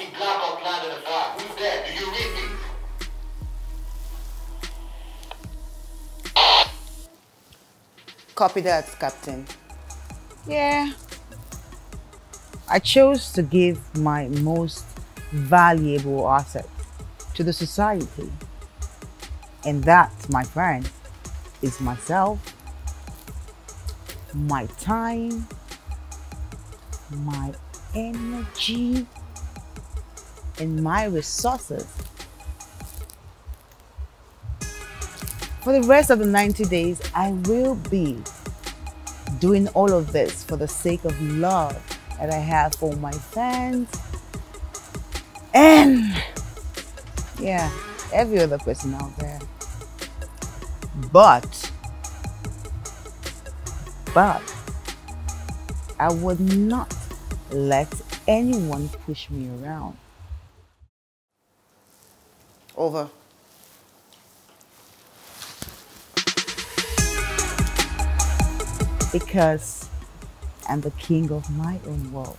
see black on planet of Who's that? Do you read me? Copy that, Captain. Yeah. I chose to give my most valuable asset to the society. And that, my friend, is myself, my time, my energy, and my resources. For the rest of the 90 days, I will be doing all of this for the sake of love that I have for my fans and yeah, every other person out there. But, but, I would not let anyone push me around. Over. Because I'm the king of my own world.